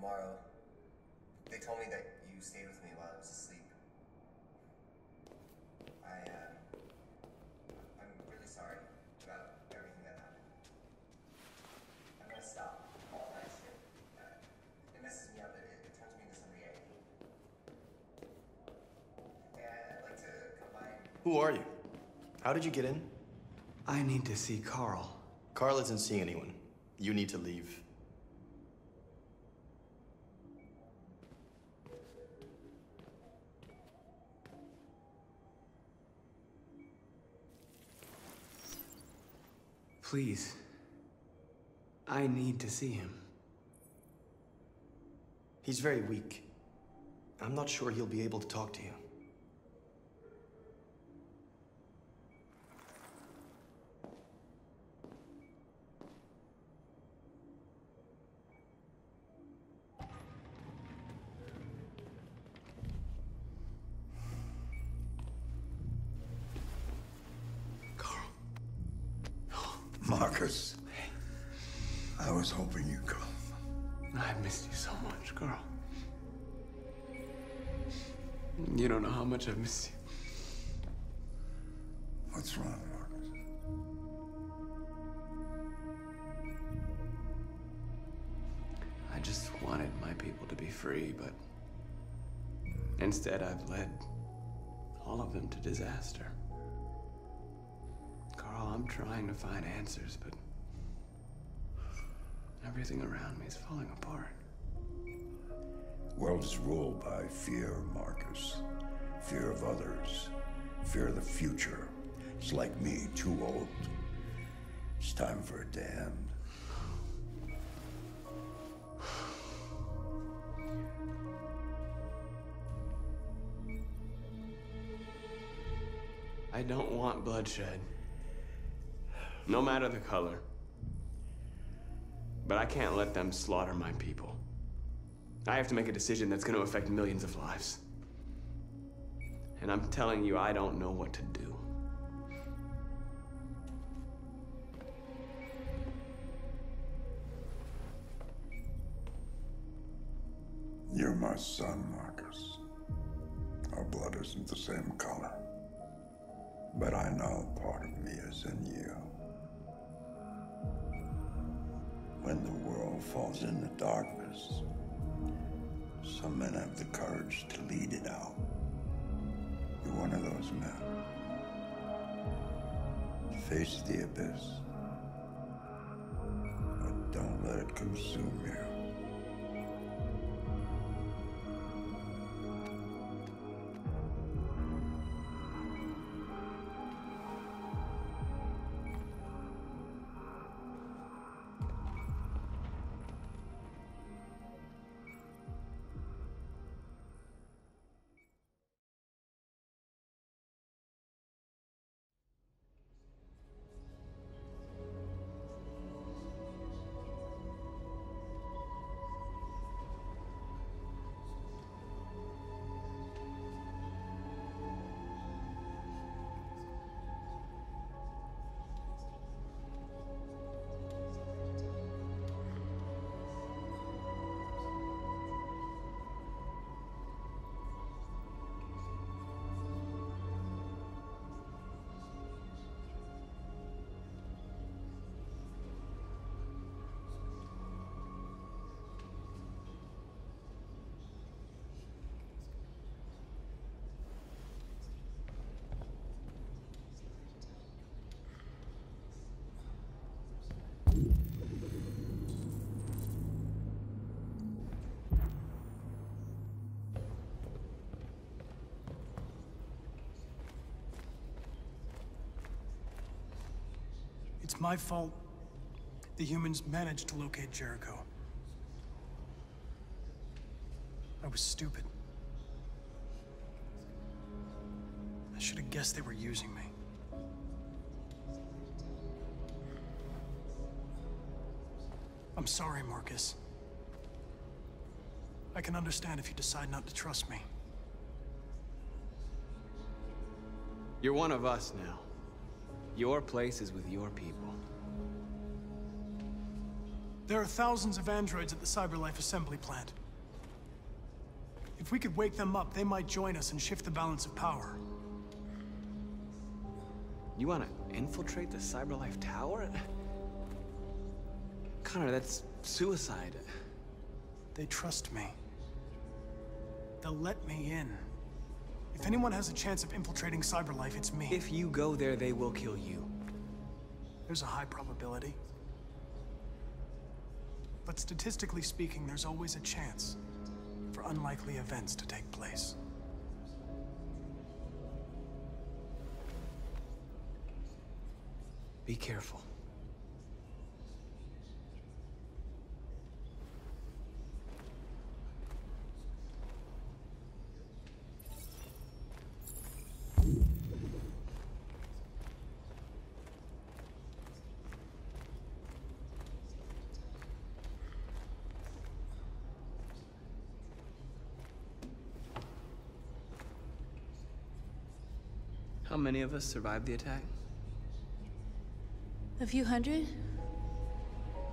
tomorrow. They told me that you stayed with me while I was asleep. I, uh, I'm really sorry about everything that happened. I'm gonna stop all that shit. Uh, it messes me up. It, it turns me into somebody I hate. And I'd like to combine. Who are you? How did you get in? I need to see Carl. Carl isn't seeing anyone. You need to leave. Please. I need to see him. He's very weak. I'm not sure he'll be able to talk to you. Markus. I was hoping you'd come. I've missed you so much, girl. You don't know how much I've missed you. What's wrong, Markus? I just wanted my people to be free, but instead I've led all of them to disaster. I'm trying to find answers, but everything around me is falling apart. World is ruled by fear, Markus. Fear of others. Fear of the future. It's like me, too old. It's time for a damned. I don't want bloodshed. No matter the color. But I can't let them slaughter my people. I have to make a decision that's going to affect millions of lives. And I'm telling you, I don't know what to do. You're my son, Markus. Our blood isn't the same color. But I know part of me is in you. When the world falls into darkness, some men have the courage to lead it out. You're one of those men. Face the abyss. But don't let it consume you. My fault the humans managed to locate Jericho. I was stupid. I should have guessed they were using me. I'm sorry, Markus. I can understand if you decide not to trust me. You're one of us now. Your place is with your people. There are thousands of androids at the CyberLife assembly plant. If we could wake them up, they might join us and shift the balance of power. You want to infiltrate the Cyberlife Tower? Connor, that's suicide. They trust me. They'll let me in. If anyone has a chance of infiltrating CyberLife, it's me. If you go there, they will kill you. There's a high probability. But statistically speaking, there's always a chance for unlikely events to take place. Be careful. How many of us survived the attack? A few hundred?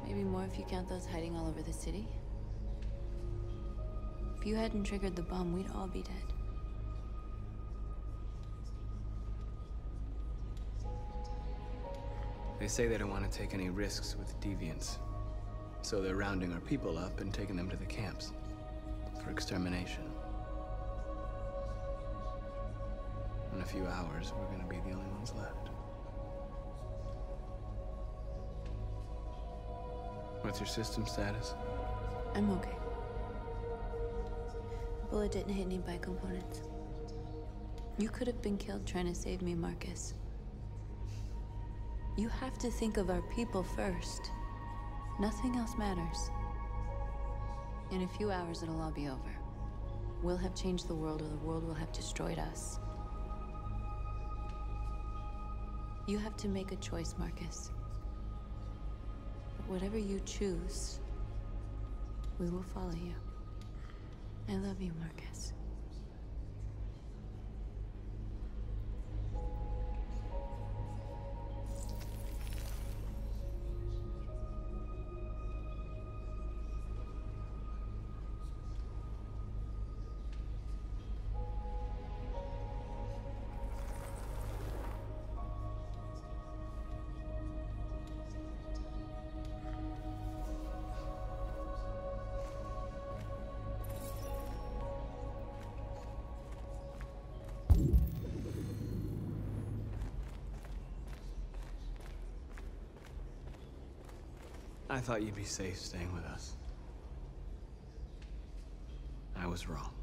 Maybe more if you count those hiding all over the city. If you hadn't triggered the bomb, we'd all be dead. They say they don't want to take any risks with deviants. So they're rounding our people up and taking them to the camps for extermination. Few hours, we're gonna be the only ones left. What's your system status? I'm okay. The bullet didn't hit any components. You could have been killed trying to save me, Markus. You have to think of our people first. Nothing else matters. In a few hours, it'll all be over. We'll have changed the world, or the world will have destroyed us. You have to make a choice, Markus. But whatever you choose, we will follow you. I love you, Markus. I thought you'd be safe staying with us. I was wrong.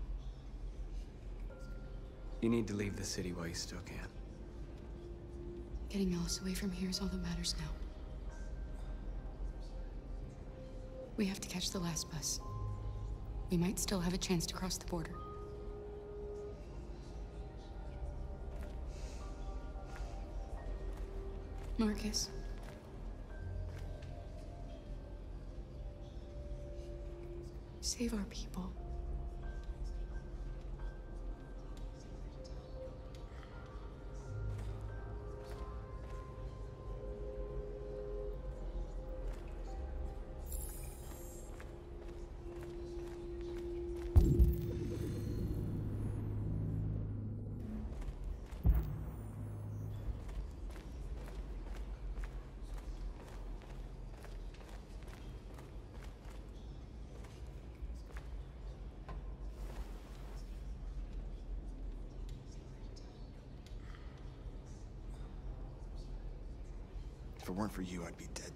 You need to leave the city while you still can. Getting Alice away from here is all that matters now. We have to catch the last bus. We might still have a chance to cross the border. Markus. Save our people. If it weren't for you, I'd be dead.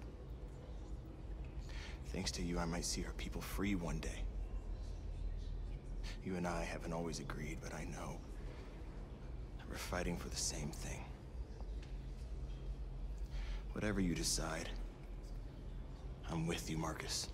Thanks to you, I might see our people free one day. You and I haven't always agreed, but I know we're fighting for the same thing. Whatever you decide, I'm with you, Markus.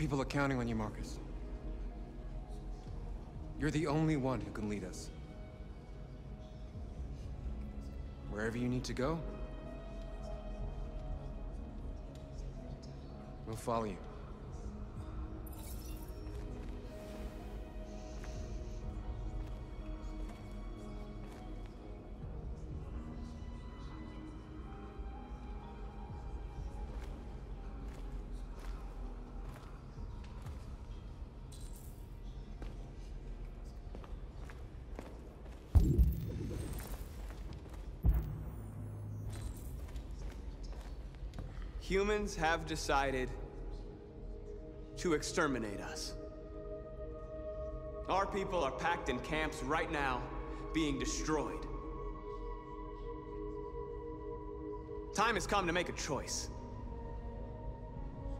People are counting on you, Markus. You're the only one who can lead us. Wherever you need to go, we'll follow you. Humans have decided to exterminate us. Our people are packed in camps right now, being destroyed. Time has come to make a choice.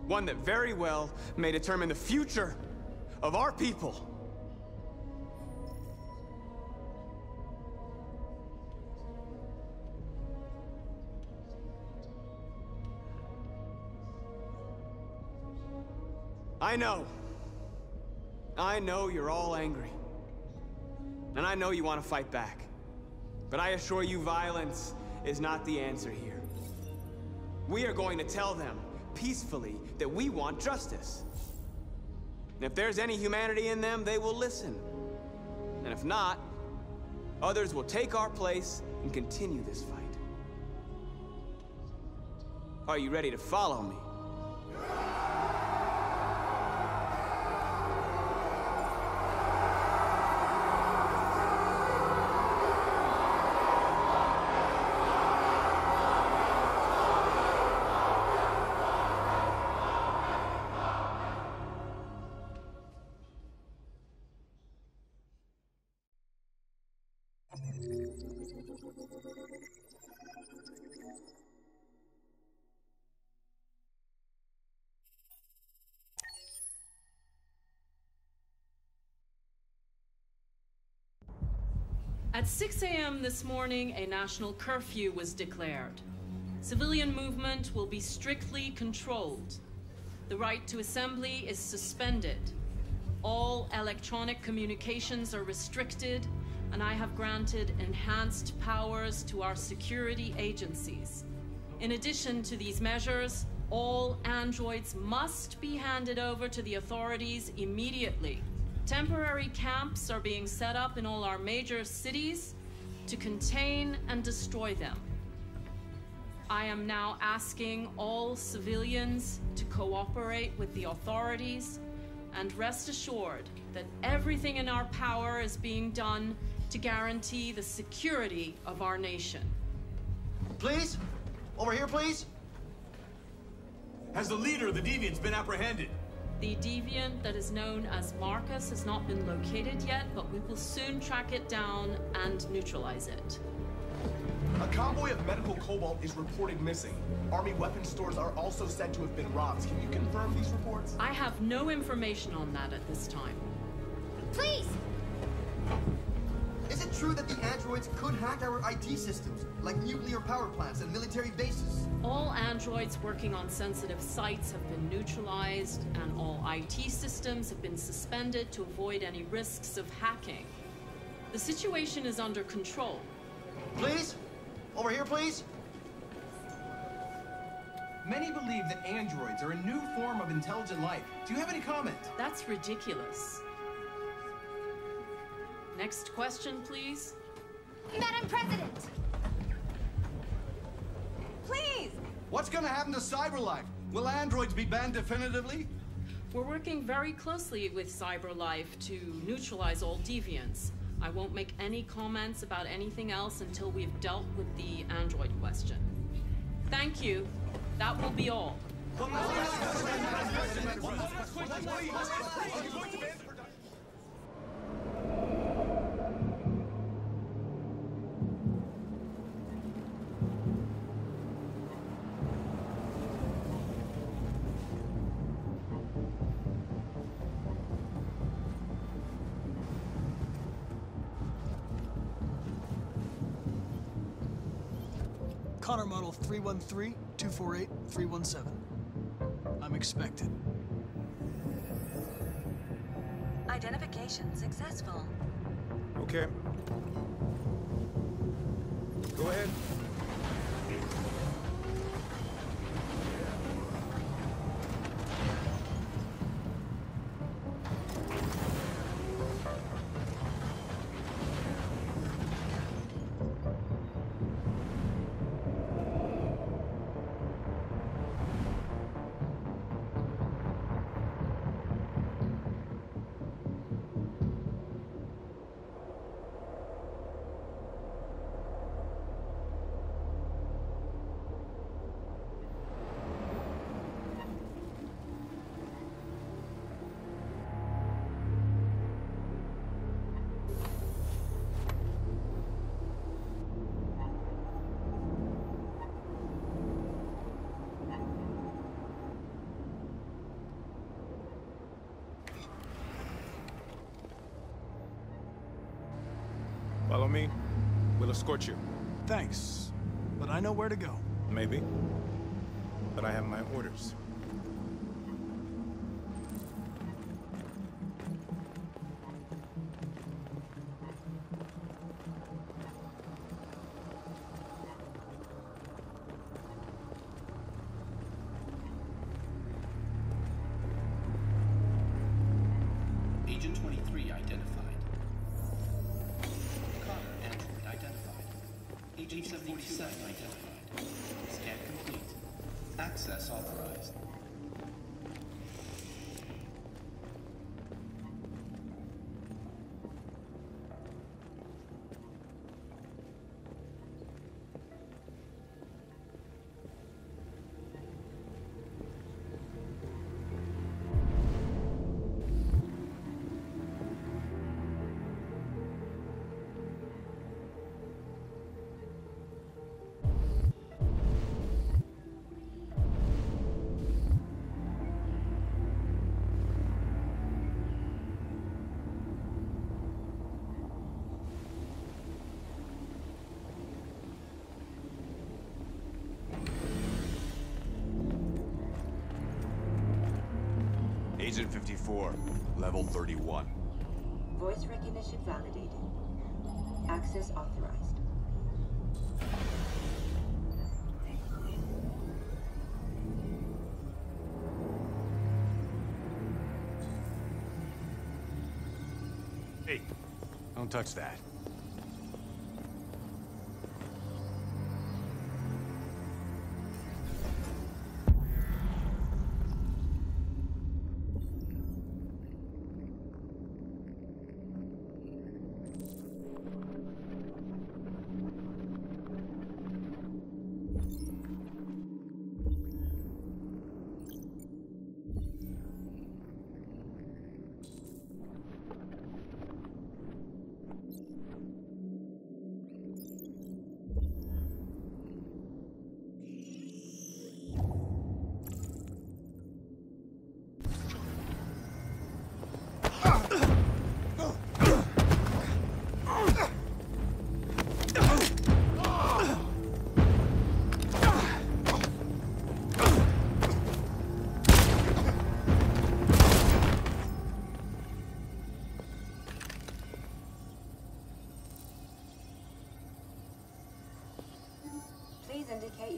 One that very well may determine the future of our people. I know. I know you're all angry. And I know you want to fight back. But I assure you violence is not the answer here. We are going to tell them, peacefully, that we want justice. And if there's any humanity in them, they will listen. And if not, others will take our place and continue this fight. Are you ready to follow me? At 6 a.m. this morning, a national curfew was declared. Civilian movement will be strictly controlled. The right to assembly is suspended. All electronic communications are restricted, and I have granted enhanced powers to our security agencies. In addition to these measures, all androids must be handed over to the authorities immediately. Temporary camps are being set up in all our major cities to contain and destroy them. I am now asking all civilians to cooperate with the authorities and rest assured that everything in our power is being done to guarantee the security of our nation. Please? Over here, please? Has the leader of the Deviants been apprehended? The deviant that is known as Markus has not been located yet, but we will soon track it down and neutralize it. A convoy of medical cobalt is reported missing. Army weapon stores are also said to have been robbed. Can you confirm these reports? I have no information on that at this time. Please! Is it true that the androids could hack our IT systems, like nuclear power plants and military bases? All androids working on sensitive sites have been neutralized, and all IT systems have been suspended to avoid any risks of hacking. The situation is under control. Please? Over here, please? Many believe that androids are a new form of intelligent life. Do you have any comment? That's ridiculous. Next question, please. Madam President! Please! What's gonna happen to CyberLife? Will androids be banned definitively? We're working very closely with CyberLife to neutralize all deviants. I won't make any comments about anything else until we've dealt with the android question. Thank you. That will be all. 213-248-317. I'm expected. Identification successful. Okay. Go ahead. Me. We'll escort you. Thanks, but I know where to go. Maybe. But I have my orders. Agent 54, level 31. Voice recognition validated. Access authorized. Hey, don't touch that.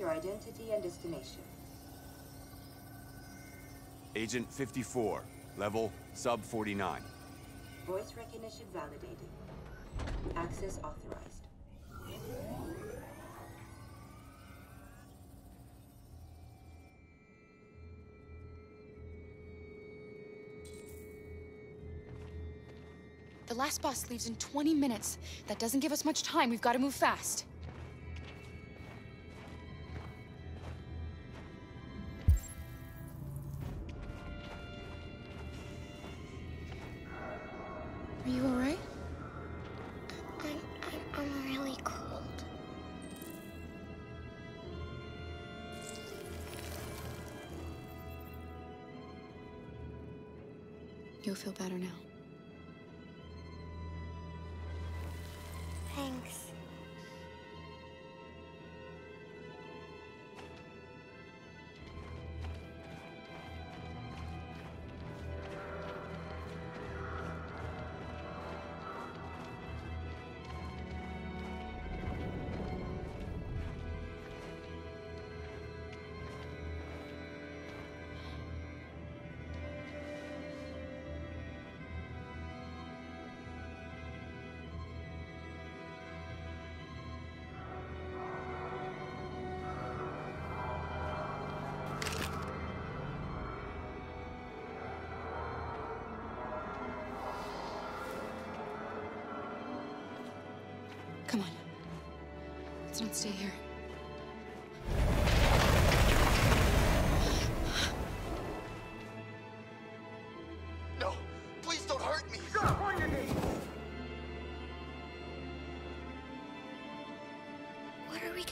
Your identity and destination. Agent 54, level sub 49. Voice recognition validated. Access authorized. The last bus leaves in 20 minutes. That doesn't give us much time. We've got to move fast. You'll feel better now.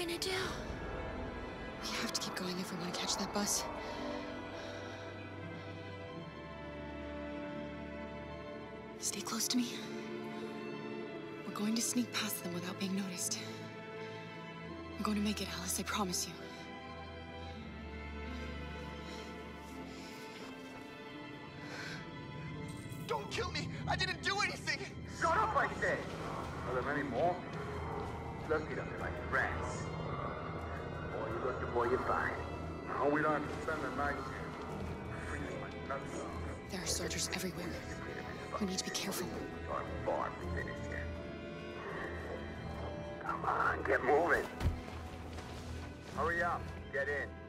Gonna do? We have to keep going if we want to catch that bus. Stay close to me. We're going to sneak past them without being noticed. We're going to make it, Alice, I promise you. There are soldiers everywhere. We need to be careful. Come on, get moving. Hurry up, get in.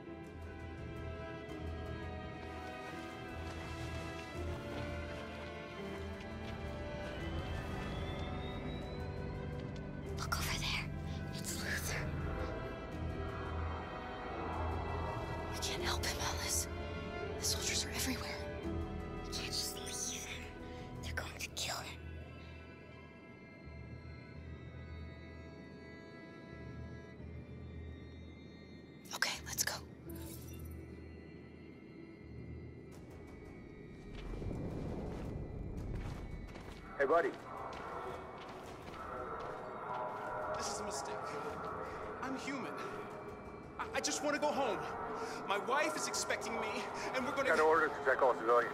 Hey, buddy. This is a mistake. I'm human. I, I just want to go home. My wife is expecting me, and we're gonna. Got orders to check all civilians.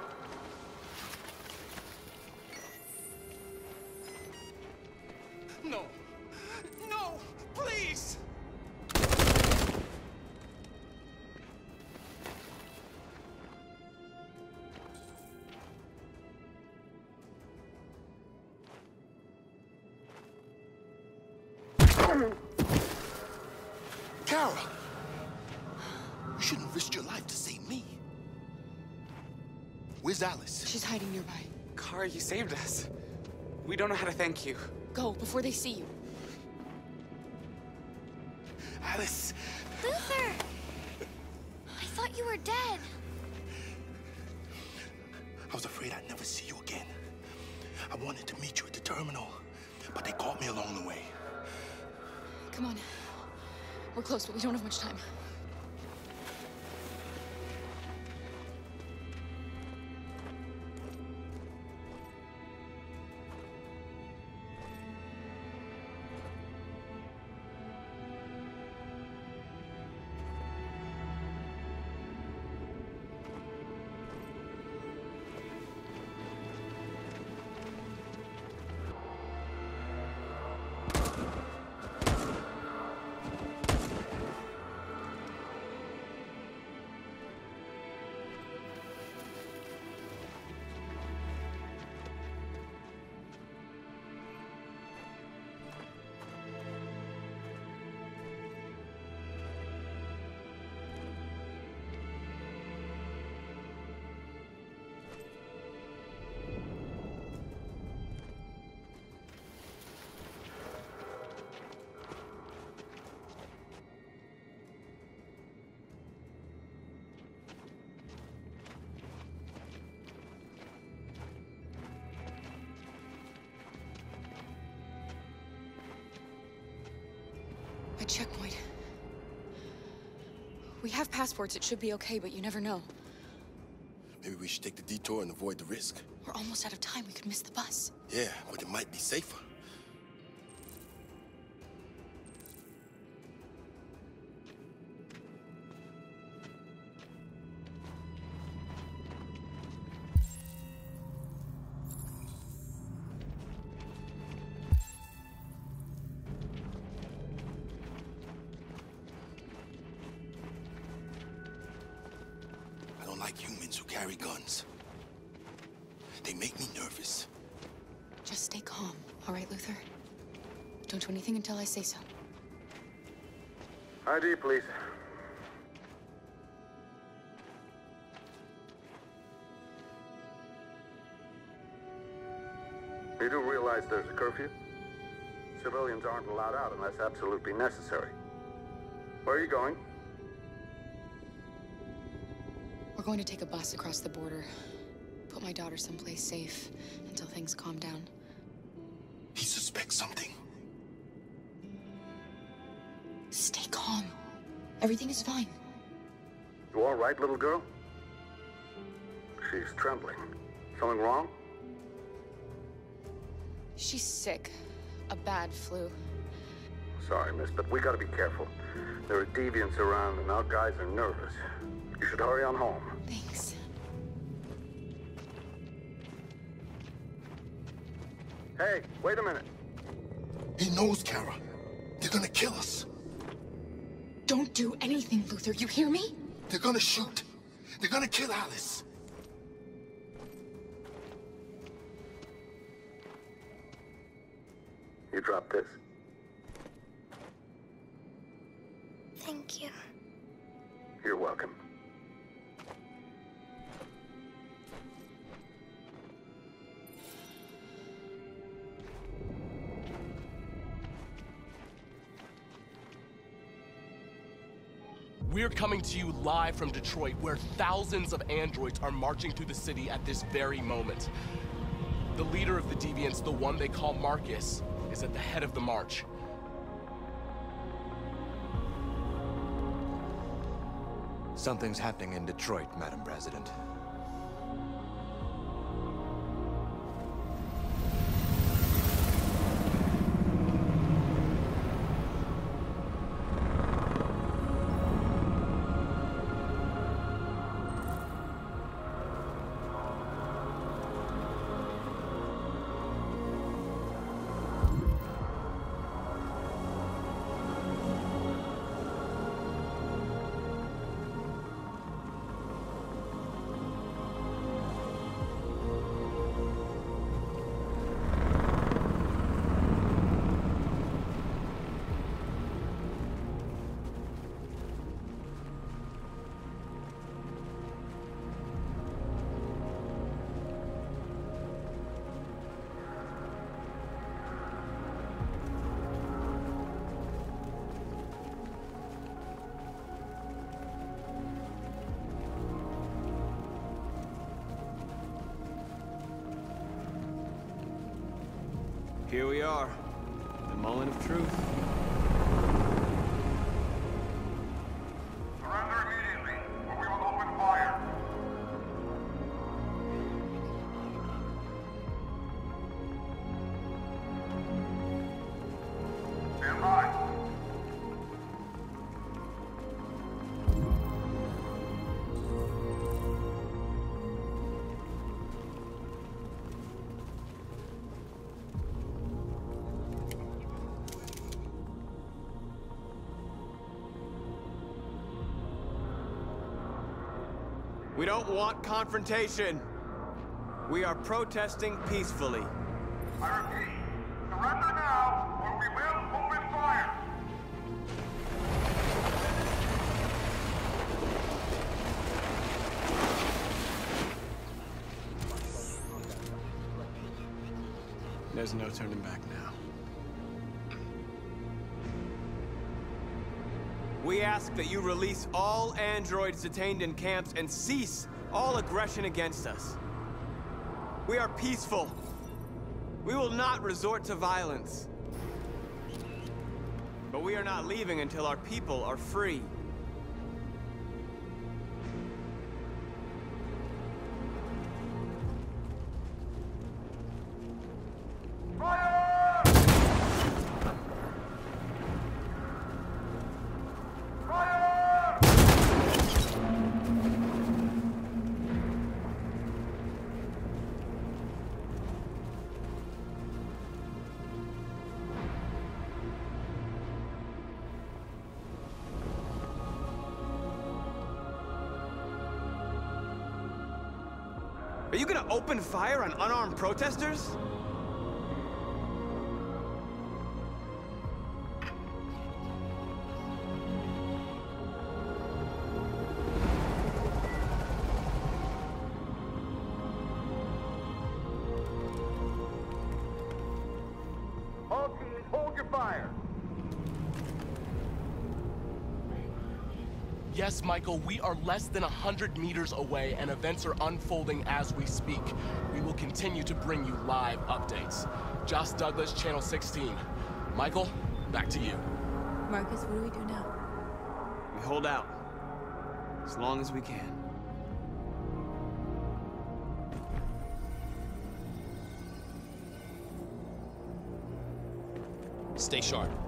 Kara, you saved us. We don't know how to thank you. Go before they see you. Alice! Luther! I thought you were dead. I was afraid I'd never see you again. I wanted to meet you at the terminal, but they caught me along the way. Come on. We're close, but we don't have much time. Passports, it should be okay, but you never know. Maybe we should take the detour and avoid the risk. We're almost out of time, we could miss the bus. Yeah, but it might be safer. Like humans who carry guns. They make me nervous. Just stay calm, all right, Luther? Don't do anything until I say so. ID, please. You do realize there's a curfew? civilians aren't allowed out unless absolutely necessary. Where are you going? Going to take a bus across the border. Put my daughter someplace safe until things calm down. He suspects something. Stay calm. Everything is fine. You all right, little girl? She's trembling. Something wrong? She's sick. A bad flu. Sorry, miss, but we gotta be careful. There are deviants around and our guys are nervous. You should hurry on home. Hey, wait a minute. He knows, Kara. They're gonna kill us. Don't do anything, Luther. You hear me? They're gonna shoot. They're gonna kill Alice. You dropped this. Thank you. You're welcome. To you live from Detroit, where thousands of androids are marching through the city at this very moment. The leader of the Deviants, the one they call Markus, is at the head of the march. Something's happening in Detroit, Madam President. We don't want confrontation. We are protesting peacefully. I repeat, surrender now, or we will open fire. There's no turning back We ask that you release all androids detained in camps and cease all aggression against us. We are peaceful. We will not resort to violence. But we are not leaving until our people are free. You gonna open fire on unarmed protesters? Michael, we are less than 100 meters away and events are unfolding as we speak. We will continue to bring you live updates. Josh Douglas, Channel 16. Michael, back to you. Markus, what do we do now? We hold out. As long as we can. Stay sharp.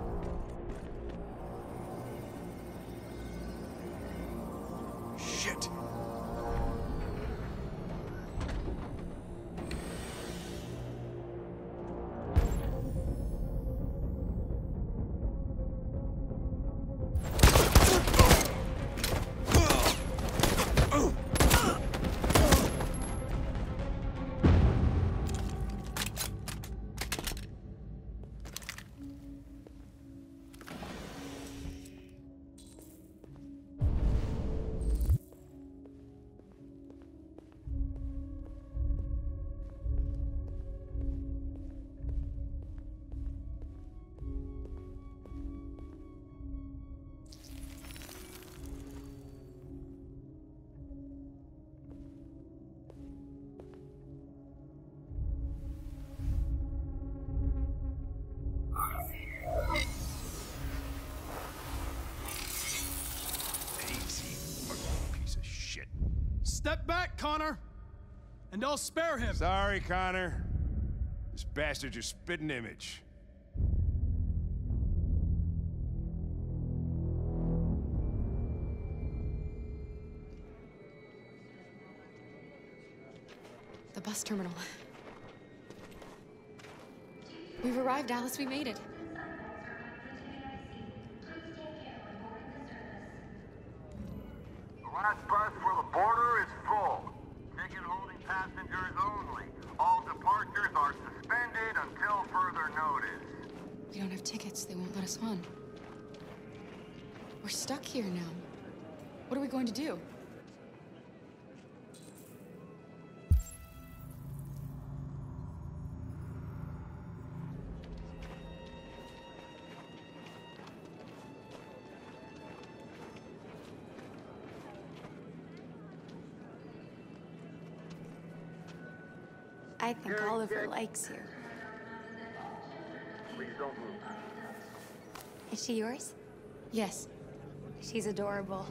Connor! And I'll spare him. Sorry, Connor. This bastard's your spitting image. The bus terminal. We've arrived, Alice. We made it. The last bus for the border is full. Ticket holding passengers only. All departures are suspended until further notice. We don't have tickets. They won't let us on. We're stuck here now. What are we going to do? Think Oliver likes you. Please don't move. Is she yours? Yes. She's adorable.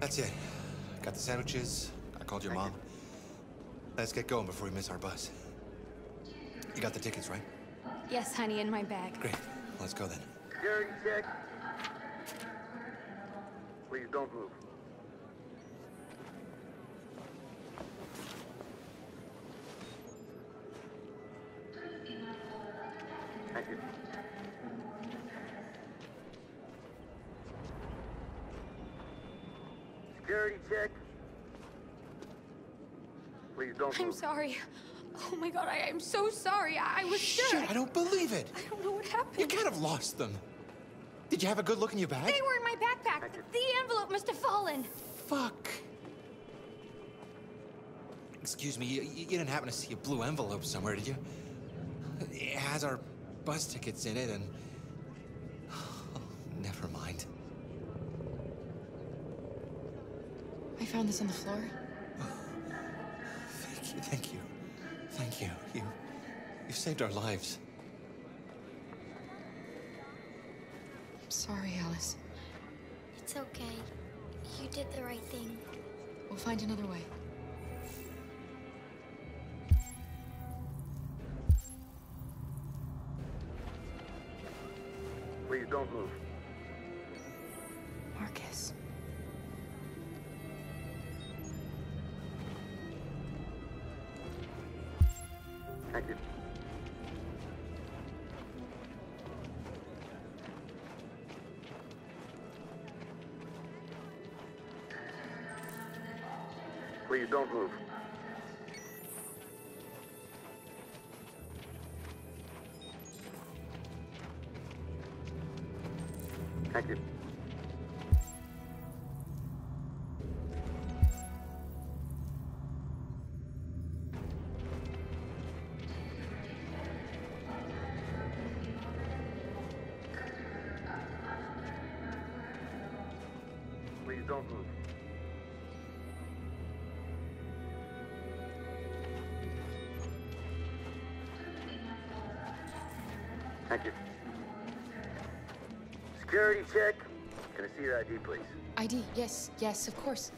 That's it. Got the sandwiches. I called your mom. Let's get going before we miss our bus. You got the tickets, right? Yes, honey, in my bag. Great. Let's go then. Security check. Please don't move. Thank you. Security check. Please don't I'm sorry. Oh my god, I, I'm so sorry. I, I was sure. Shit, I don't believe it. I don't know what happened. You can't have lost them. Did you have a good look in your bag? They were in my backpack. The envelope must have fallen. Fuck. Excuse me, you, you didn't happen to see a blue envelope somewhere, did you? It has our bus tickets in it, and. never mind. I found this on the floor. Thank you. You. You saved our lives. I'm sorry, Alice. It's okay. You did the right thing. We'll find another way. Please don't move. Please don't move. Check. Can I see your ID, please? ID, yes, yes, of course.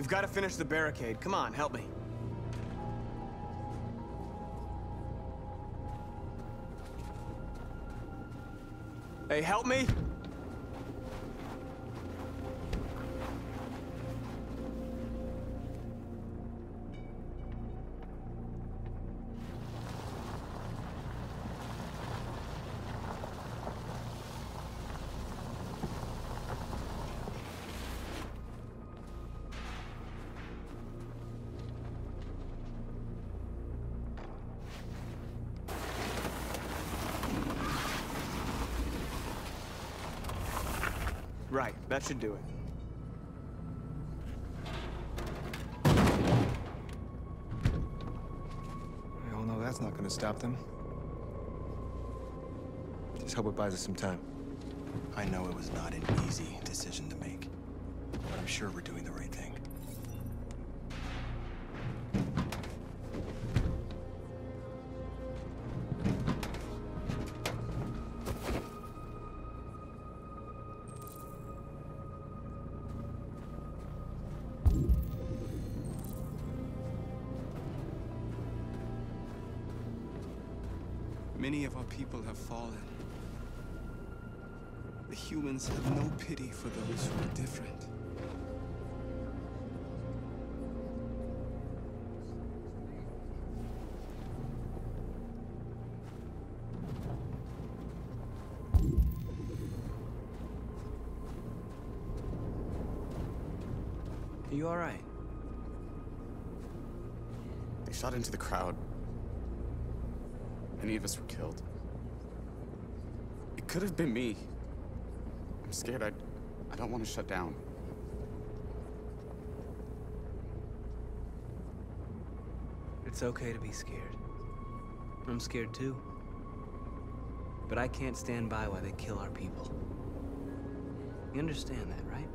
We've got to finish the barricade. Come on, help me. Hey, help me! That should do it. We all know that's not gonna stop them. Just hope it buys us some time. I know it was not an easy decision to make, but I'm sure we're doing the right thing. Many of our people have fallen. The humans have no pity for those who are different. Are you alright? They shot into the crowd. Many of us were killed. It could have been me. I'm scared. I, I don't want to shut down. It's okay to be scared. I'm scared too. But I can't stand by while they kill our people. You understand that, right?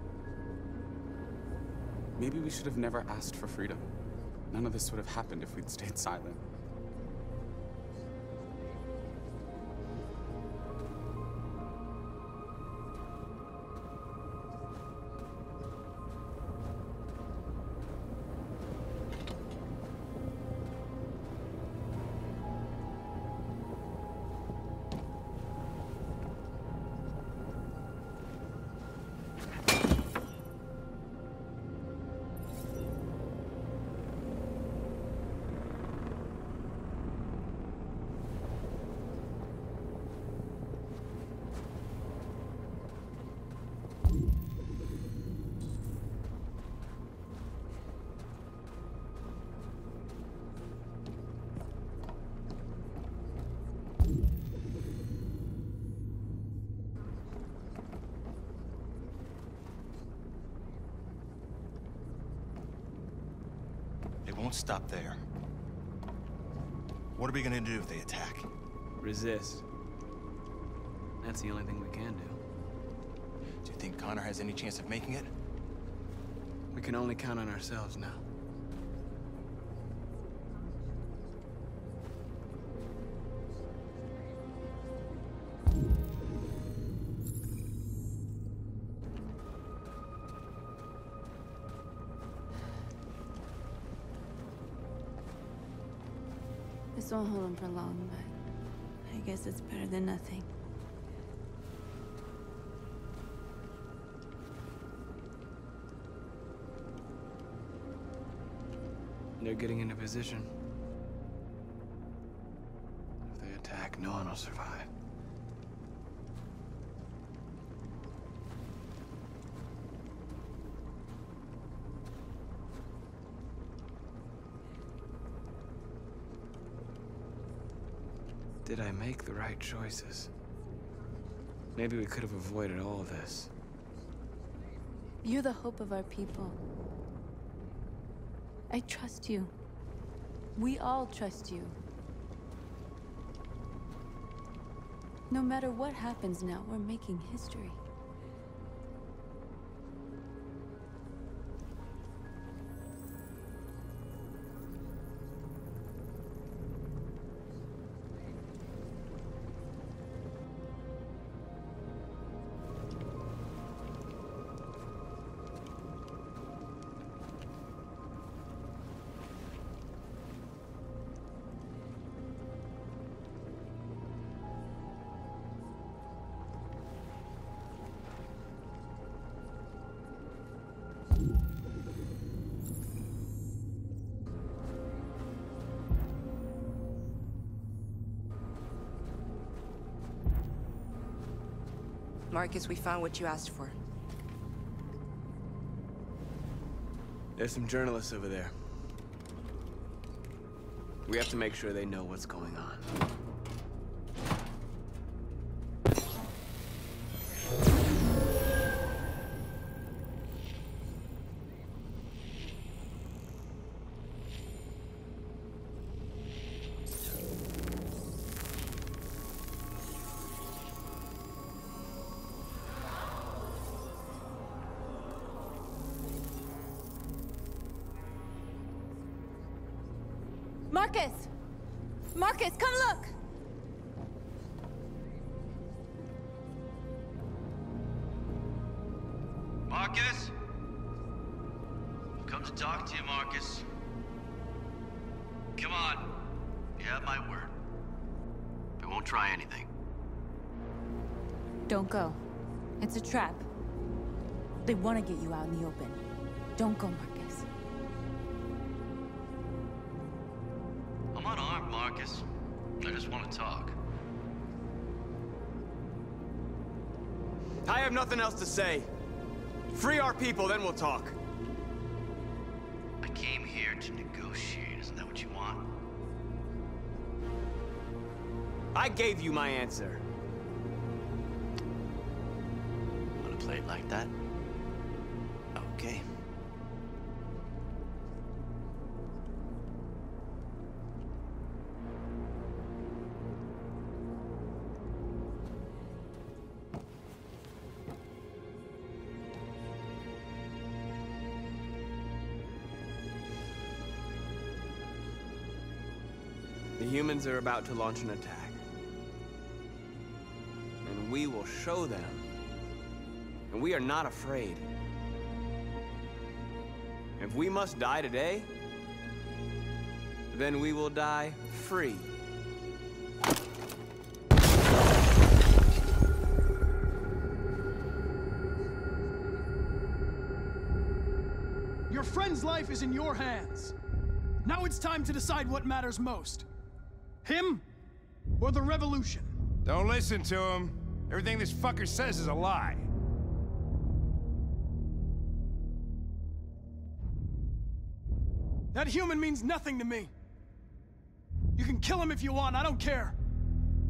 Maybe we should have never asked for freedom. None of this would have happened if we'd stayed silent. Stop there. What are we gonna do if they attack? Resist. That's the only thing we can do. Do you think Connor has any chance of making it? We can only count on ourselves now. Won't hold him for long, but I guess it's better than nothing. They're getting into position. If they attack, no one will survive. Right choices? Maybe we could have avoided all of this. You're the hope of our people. I trust you. We all trust you. No matter what happens now, we're making history. Markus, we found what you asked for. There's some journalists over there. We have to make sure they know what's going on. Go. It's a trap. They want to get you out in the open. Don't go, Markus. I'm unarmed, Markus. I just want to talk. I have nothing else to say. Free our people, then we'll talk. I came here to negotiate. Isn't that what you want? I gave you my answer. Like that? Okay. The humans are about to launch an attack. And we will show them. And we are not afraid. If we must die today, then we will die free. Your friend's life is in your hands. Now it's time to decide what matters most. Him or the revolution? Don't listen to him. Everything this fucker says is a lie. That human means nothing to me. You can kill him if you want, I don't care.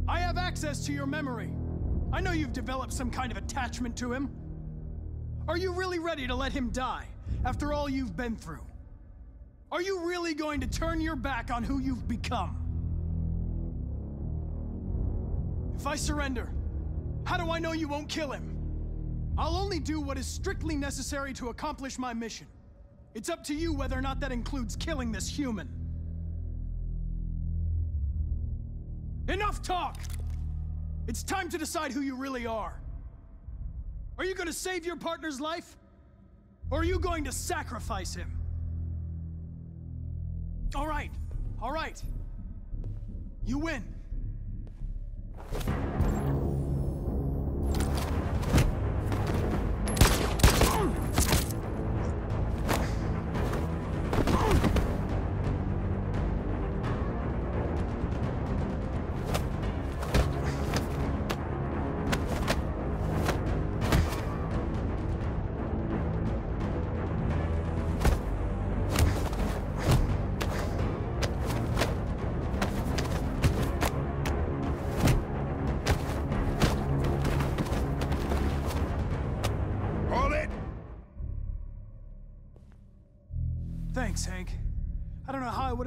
I have access to your memory. I know you've developed some kind of attachment to him. Are you really ready to let him die after all you've been through? Are you really going to turn your back on who you've become? If I surrender, how do I know you won't kill him? I'll only do what is strictly necessary to accomplish my mission. It's up to you whether or not that includes killing this human. Enough talk! It's time to decide who you really are. Are you going to save your partner's life? Or are you going to sacrifice him? All right, all right. You win.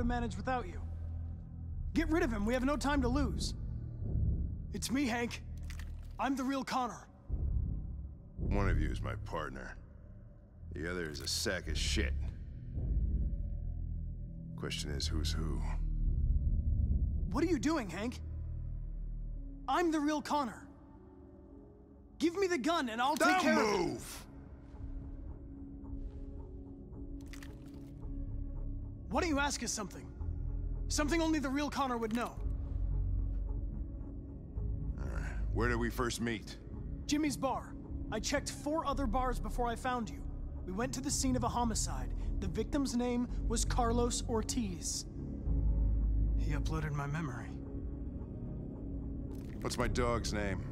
Don't know how I would have managed without you. Get rid of him. We have no time to lose. It's me, Hank. I'm the real Connor. One of you is my partner. The other is a sack of shit. Question is, who's who? What are you doing, Hank? I'm the real Connor. Give me the gun and I'll take Don't care of it. move! Why don't you ask us something? Something only the real Connor would know. Where did we first meet? Jimmy's bar. I checked four other bars before I found you. We went to the scene of a homicide. The victim's name was Carlos Ortiz. He uploaded my memory. What's my dog's name?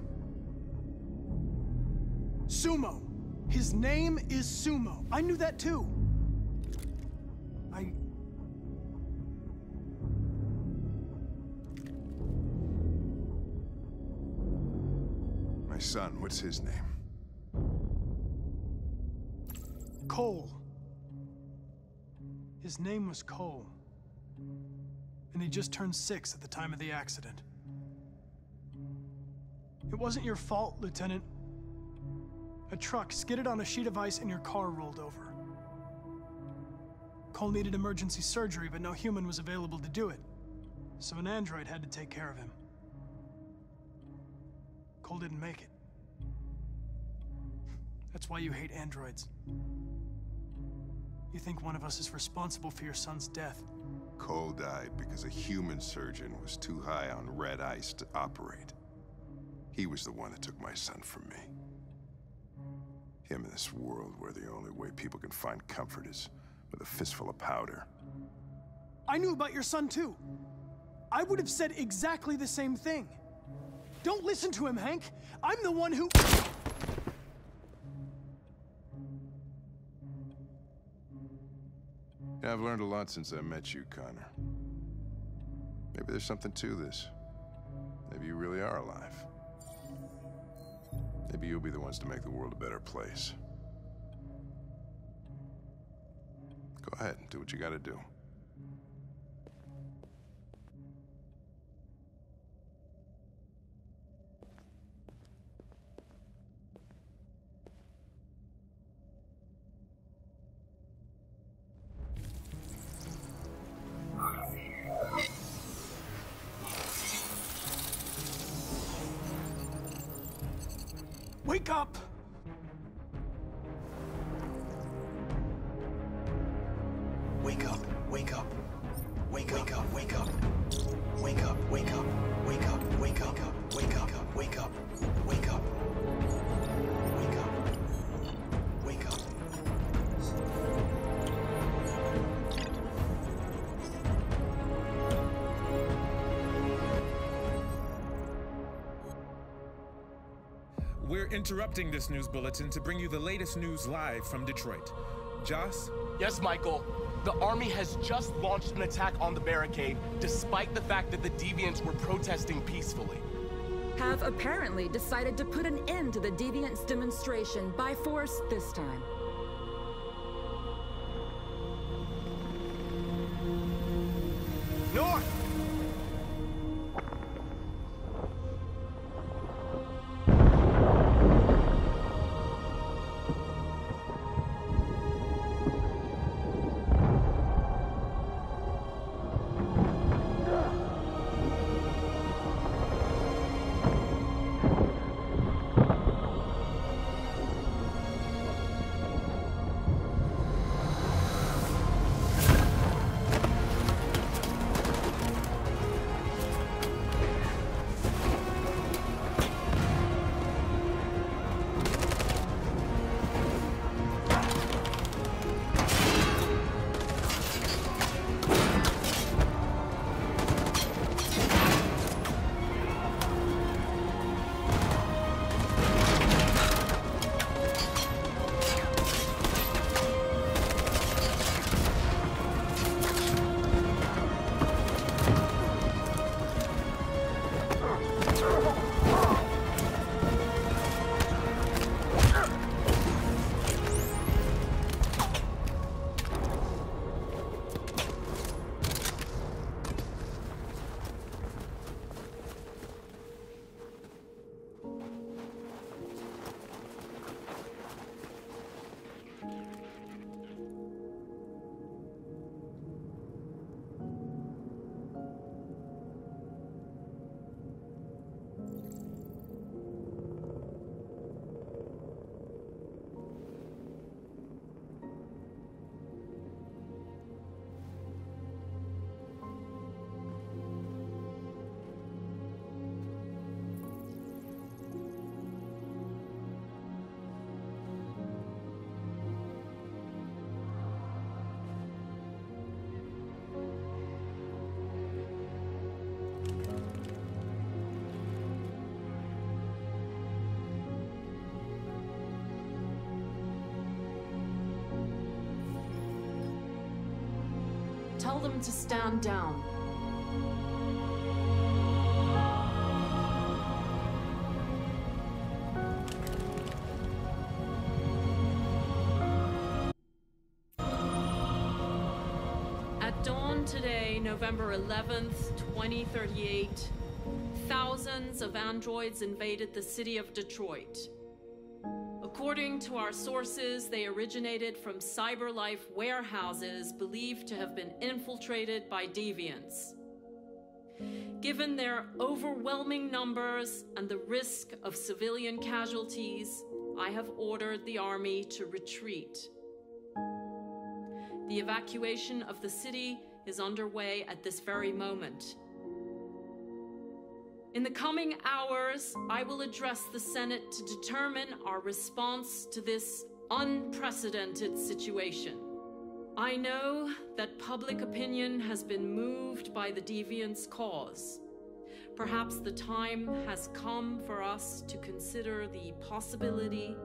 Sumo. His name is Sumo. I knew that too. My son, what's his name? Cole. His name was Cole. And he just turned six at the time of the accident. It wasn't your fault, Lieutenant. A truck skidded on a sheet of ice and your car rolled over. Cole needed emergency surgery, but no human was available to do it. So an android had to take care of him. Cole didn't make it. That's why you hate androids. You think one of us is responsible for your son's death. Cole died because a human surgeon was too high on red ice to operate. He was the one that took my son from me. Him in this world where the only way people can find comfort is with a fistful of powder. I knew about your son too. I would have said exactly the same thing. Don't listen to him, Hank. I'm the one who. Yeah, I've learned a lot since I met you, Connor. Maybe there's something to this. Maybe you really are alive. Maybe you'll be the ones to make the world a better place. Go ahead, do what you gotta do. Wake up. Wake up, wake up, wake up. Wake up, wake up, wake up, wake up, wake up, wake up, wake up. Wake up. Wake up. We're interrupting this news bulletin to bring you the latest news live from Detroit. Joss? Yes, Michael. The army has just launched an attack on the barricade, despite the fact that the Deviants were protesting peacefully. Have apparently decided to put an end to the Deviants demonstration by force this time. Them to stand down. At dawn today, November 11th, 2038, thousands of androids invaded the city of Detroit. According to our sources, they originated from CyberLife warehouses believed to have been infiltrated by deviants. Given their overwhelming numbers and the risk of civilian casualties, I have ordered the army to retreat. The evacuation of the city is underway at this very moment. In the coming hours, I will address the Senate to determine our response to this unprecedented situation. I know that public opinion has been moved by the deviant's cause. Perhaps the time has come for us to consider the possibility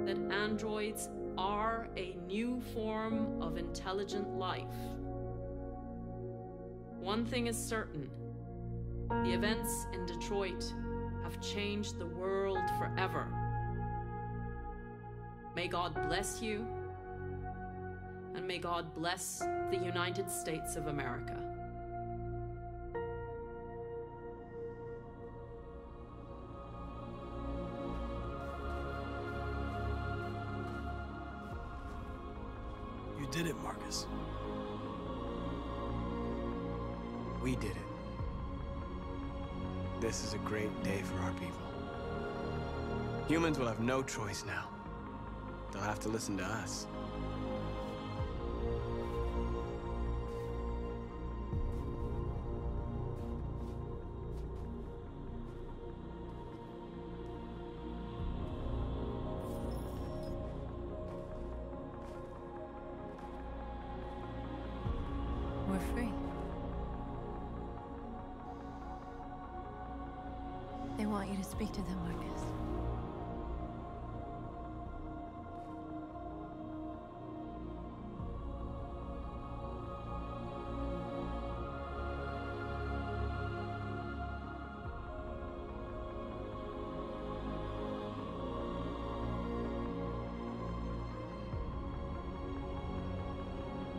that androids are a new form of intelligent life. One thing is certain the events in Detroit have changed the world forever. May God bless you, and may God bless the United States of America. This is a great day for our people. Humans will have no choice now. They'll have to listen to us.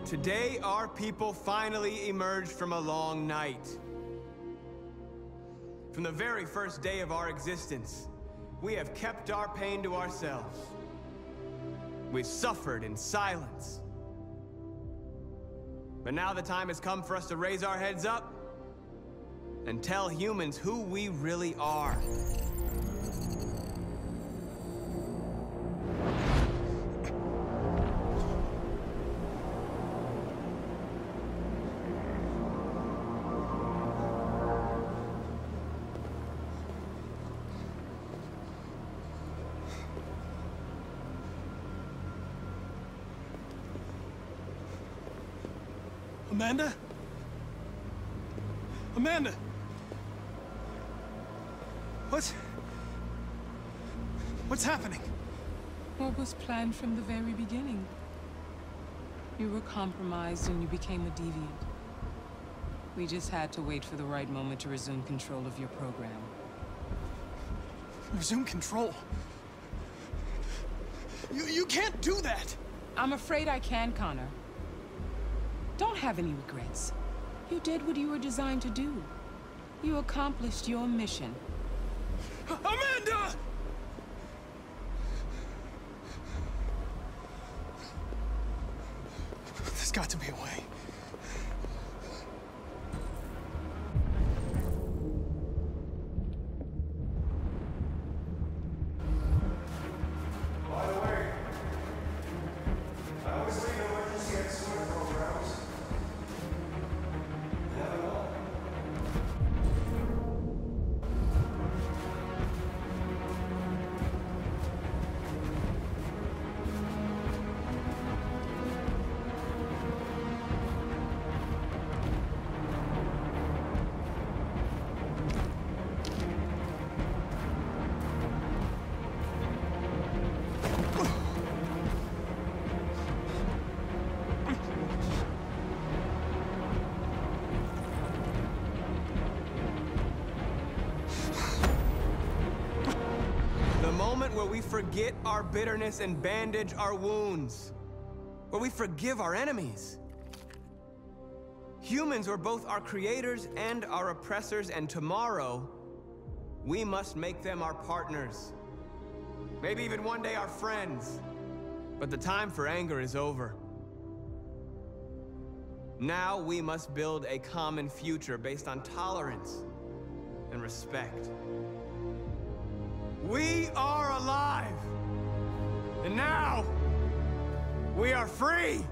Today, our people finally emerged from a long night. From the very first day of our existence, we have kept our pain to ourselves. We've suffered in silence. But now the time has come for us to raise our heads up and tell humans who we really are. Amanda? Amanda! What's... What's happening? What was planned from the very beginning? You were compromised and you became a deviant. We just had to wait for the right moment to resume control of your program. Resume control? You, you can't do that! I'm afraid I can, Connor. Have any regrets. You did what you were designed to do. You accomplished your mission. Amanda! Where we forget our bitterness and bandage our wounds. Where we forgive our enemies. Humans were both our creators and our oppressors, and tomorrow, we must make them our partners. Maybe even one day our friends. But the time for anger is over. Now we must build a common future based on tolerance and respect we are alive. And now, we are free!